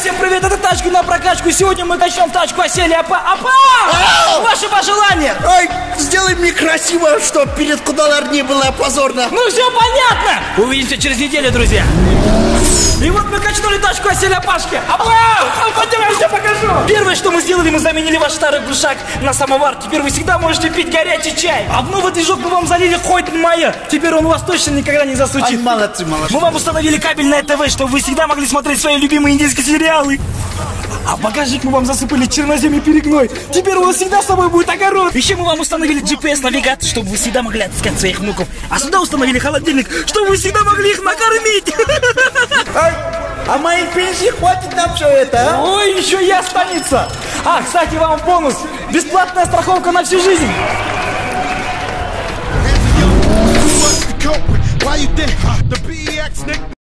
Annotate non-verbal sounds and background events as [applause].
всем привет, это тачку на прокачку. Сегодня мы качнем тачку осели Апа. Апа! Ваше пожелание! Ай, сделай мне красиво, чтоб перед кудалар не было позорно. Ну все понятно! Увидимся через неделю, друзья. И вот мы качнули тачку осели Апашки. Апа! Первое, что мы сделали, мы заменили ваш старый глушак на самовар. Теперь вы всегда можете пить горячий чай. А в новый движок мы вам залили Хойден Майя. Теперь он у вас точно никогда не Ай, засучит. молодцы, молодцы. Мы вам установили кабельное ТВ, чтобы вы всегда могли смотреть свои любимые индийские сериалы. А в багажник мы вам засыпали чернозем и перегной. Теперь у вас всегда с собой будет огород. Еще мы вам установили GPS-навигатор, чтобы вы всегда могли отыскать своих внуков. А сюда установили холодильник, чтобы вы всегда могли их накормить. [laughs] А пенсии хватит на все это, а? Ой, еще и останется. А, кстати, вам бонус. Бесплатная страховка на всю жизнь. Why you think the PEX nigga?